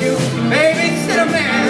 you, baby, sit a man.